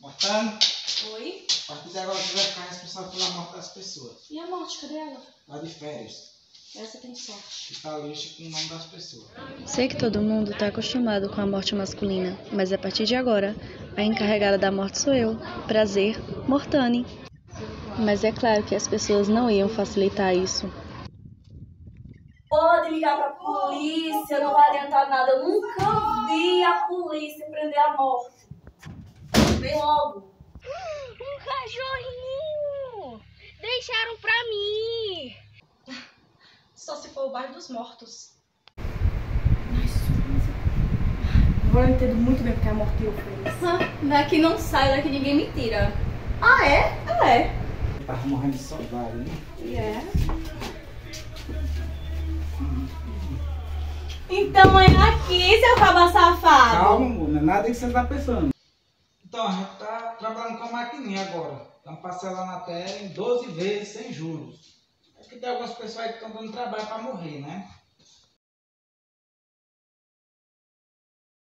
Mortano, Oi? a partir de agora você vai ficar responsável pela morte das pessoas. E a morte, cadê ela? Lá de férias. Essa tem sorte. Fica a lista com o nome das pessoas. Sei que todo mundo está acostumado com a morte masculina, mas a partir de agora, a encarregada da morte sou eu. Prazer, Mortane. Mas é claro que as pessoas não iam facilitar isso. Pode ligar pra polícia, não vai adiantar nada. Eu nunca vi a polícia prender a morte. Vem logo. Um cachorrinho! Deixaram pra mim! Só se for o bairro dos mortos. Agora eu entendo muito bem porque a morte eu fez. Daqui não sai, daqui ninguém me tira. Ah, é? Ah, é. Tava morrendo de saudade, né? É. Então é aqui, seu caba safado. Calma, amor, não é nada que você tá pensando. Então, a gente tá trabalhando com a maquininha agora. Estamos parcelando a terra em 12 vezes sem juros. Acho que tem algumas pessoas que estão dando trabalho para morrer, né?